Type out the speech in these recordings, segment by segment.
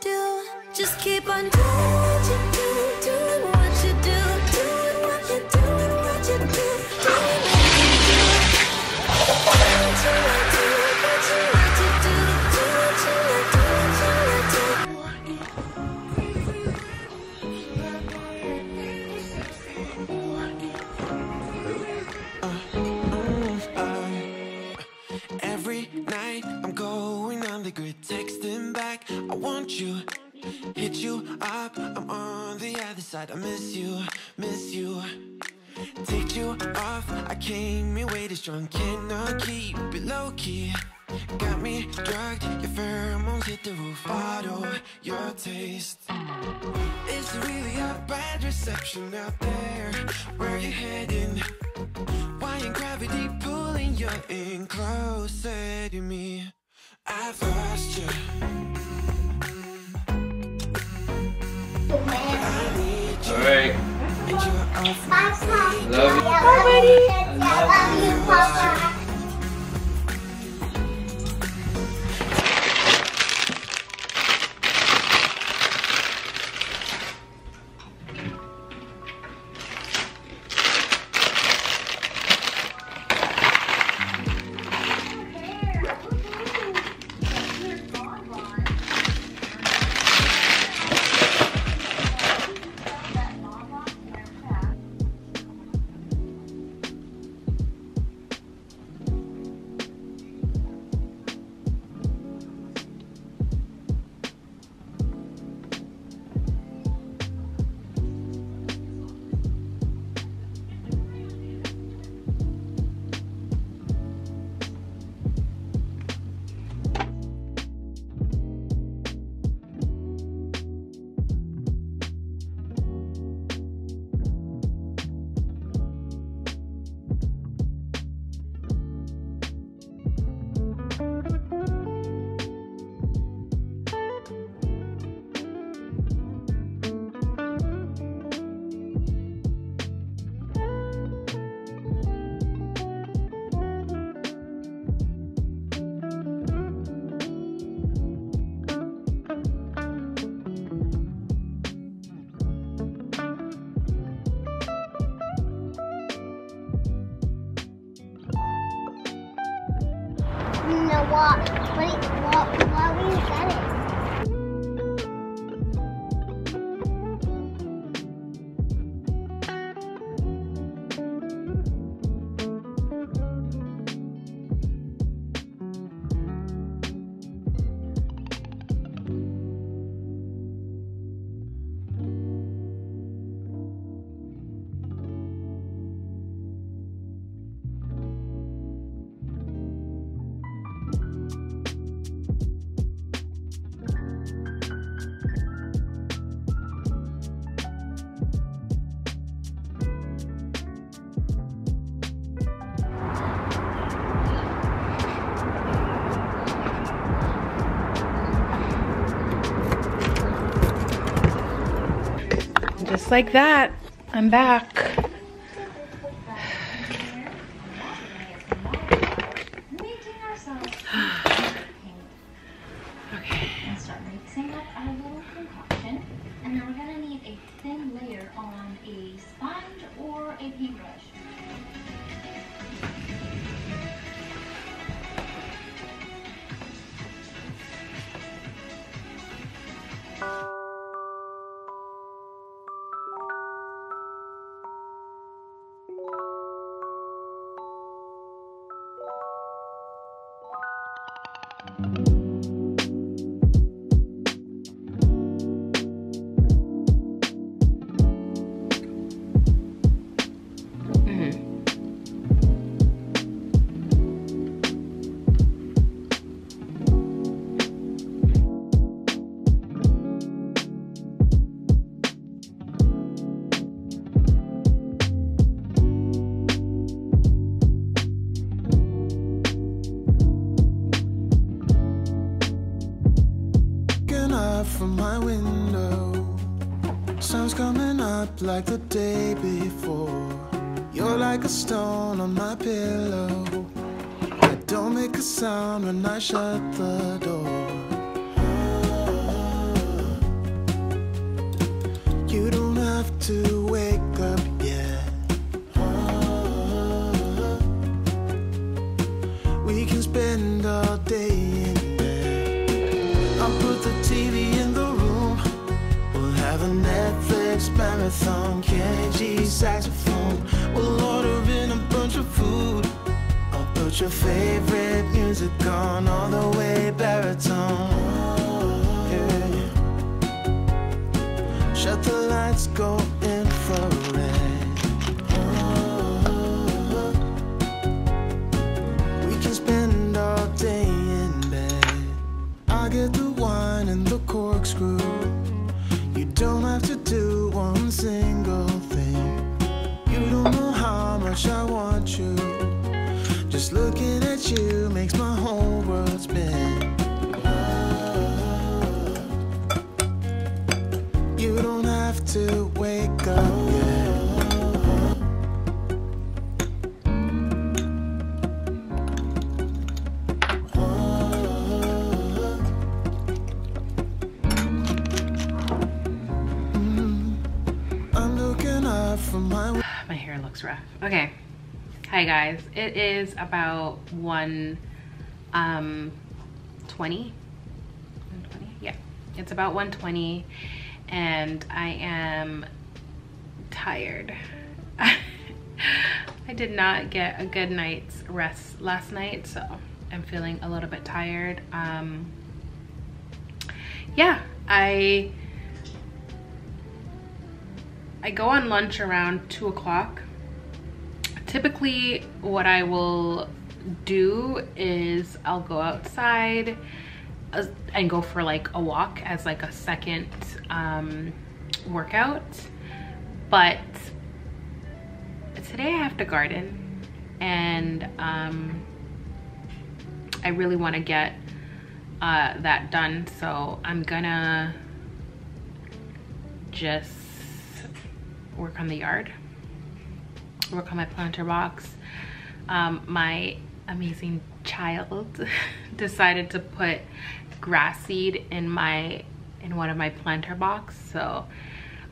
do. Just keep on doing want you, hit you up. I'm on the other side. I miss you, miss you. Take you off. I came in way too strong, cannot keep it low key. Got me drugged, your pheromones hit the roof. Auto, your taste. It's really a bad reception out there. Where you heading? Why ain't gravity pulling you in closer to me? I've lost you. Alright. and you're off Love you. I love you, Papa. What? What? What? What we said it. Like that, I'm back. Looking around when I shut the door. You don't have to wake up yet. We can spend all day in bed. I'll put the TV in the room. We'll have a Netflix marathon, KG saxophone. We'll order in a bunch of food. I'll put your favorite music on all the way baritone. Shut the lights, go infrared. We can spend all day in bed. I get the wine and the corkscrew. You don't have to do one single thing. You don't know how much I want you. Just looking you makes my whole world spin. You don't have to wake up mm-hmm. yet. My My hair looks rough. Okay. Hi guys. It is about 1 um 20. 120? Yeah. It's about 120 and I am tired. I did not get a good night's rest last night, so I'm feeling a little bit tired. Um yeah, I I go on lunch around two o'clock. Typically, what I will do is I'll go outside uh, and go for like a walk as like a second um, workout. But today I have to garden and um, I really want to get uh, that done. So I'm gonna just work on the yard, work on my planter box. Um, my amazing child decided to put grass seed in my in one of my planter box so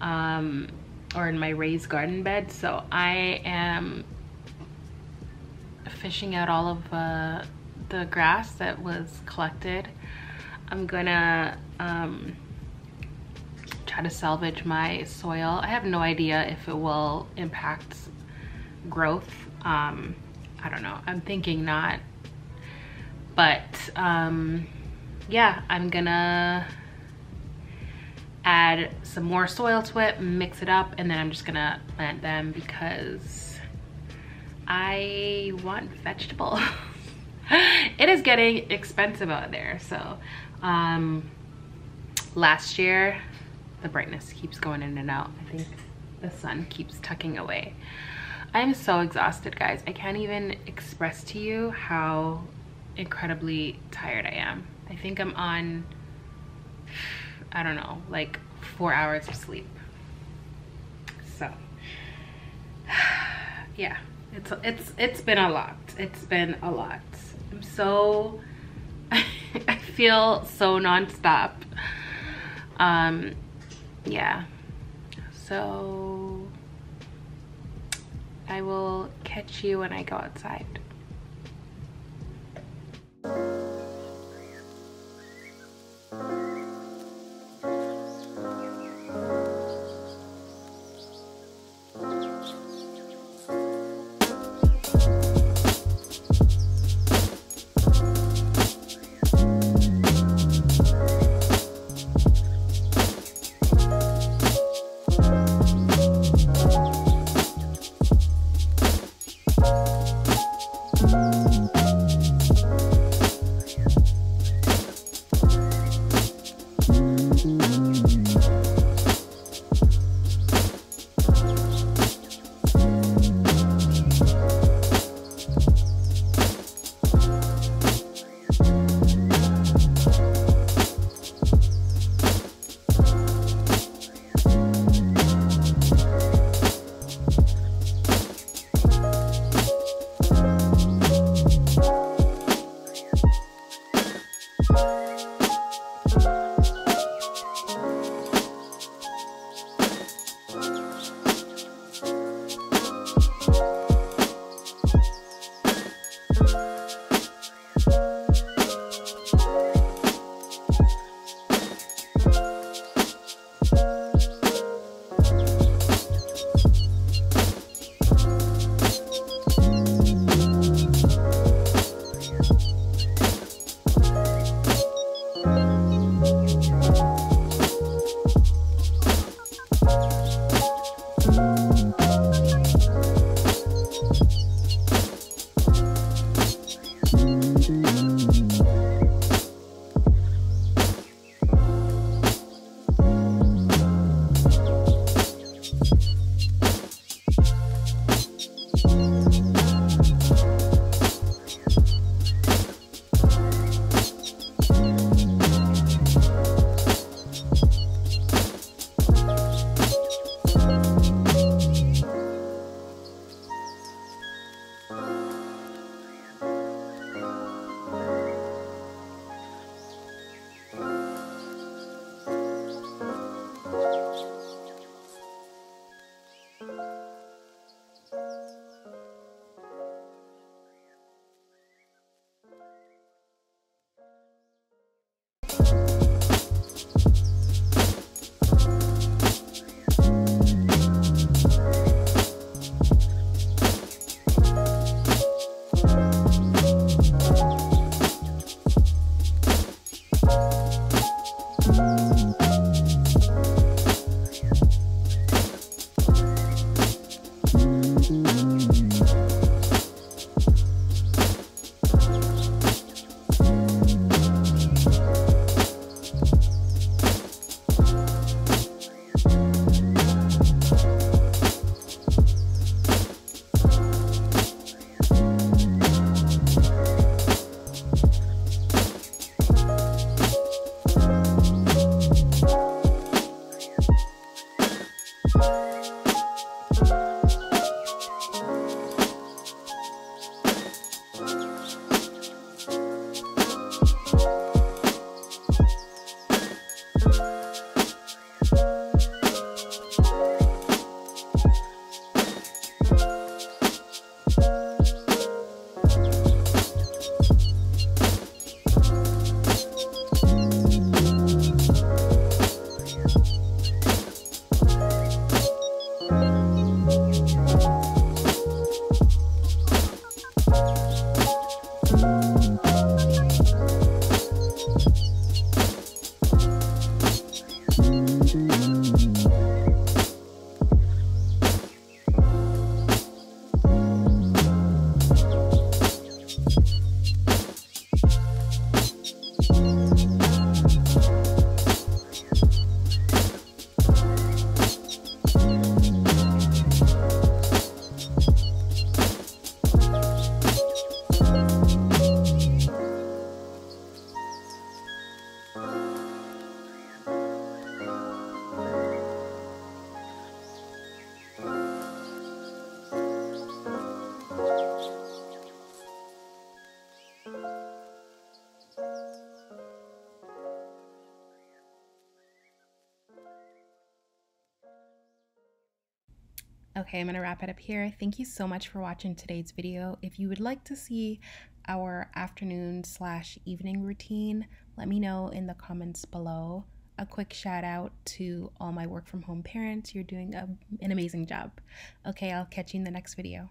um or in my raised garden bed so i am fishing out all of uh, the grass that was collected i'm gonna um try to salvage my soil. I have no idea if it will impact growth. Um, I don't know. I'm thinking not. But um, yeah, I'm gonna add some more soil to it, mix it up, and then I'm just gonna plant them because I want vegetables. it is getting expensive out there. So um, last year the brightness keeps going in and out. I think the sun keeps tucking away. I'm so exhausted, guys. I can't even express to you how incredibly tired I am. I think I'm on, I don't know, like four hours of sleep. So, yeah, it's it's it's been a lot. It's been a lot. I'm so, I feel so nonstop. Um, yeah so I will catch you when I go outside Okay, I'm gonna wrap it up here. Thank you so much for watching today's video. If you would like to see our afternoon slash evening routine, let me know in the comments below. A quick shout out to all my work from home parents. You're doing a, an amazing job. Okay, I'll catch you in the next video.